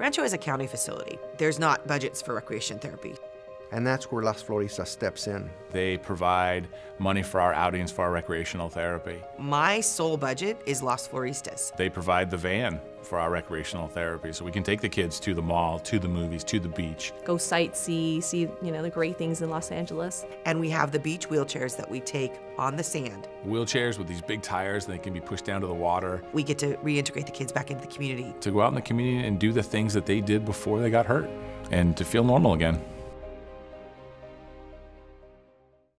Rancho is a county facility. There's not budgets for recreation therapy. And that's where Las Floristas steps in. They provide money for our outings for our recreational therapy. My sole budget is Las Floristas. They provide the van for our recreational therapy so we can take the kids to the mall, to the movies, to the beach. Go sightsee, see, you know, the great things in Los Angeles. And we have the beach wheelchairs that we take on the sand. Wheelchairs with these big tires that can be pushed down to the water. We get to reintegrate the kids back into the community. To go out in the community and do the things that they did before they got hurt and to feel normal again.